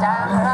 大家。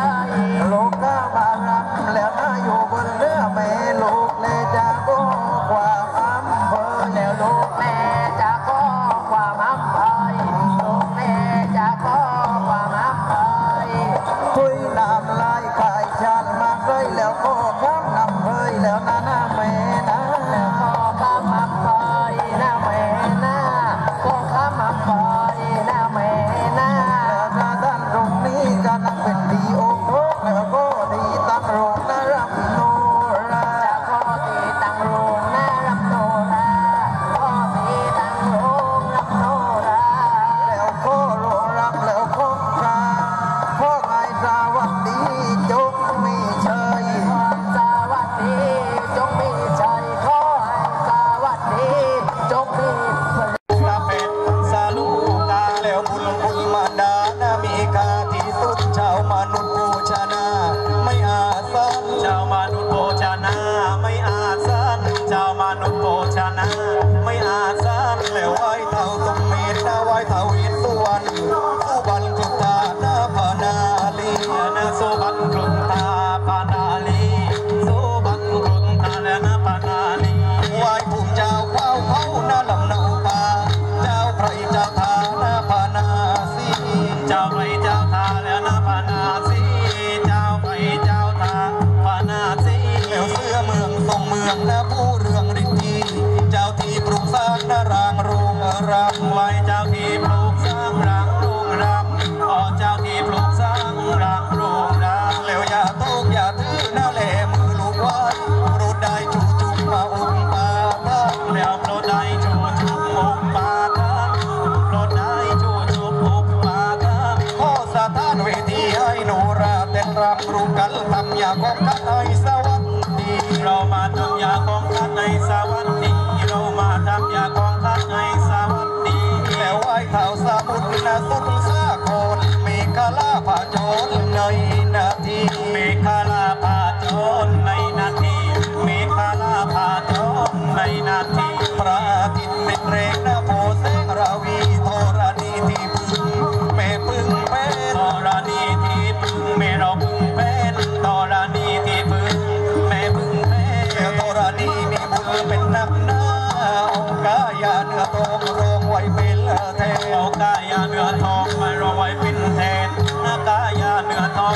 one thing, you know, my damn, yeah.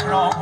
long,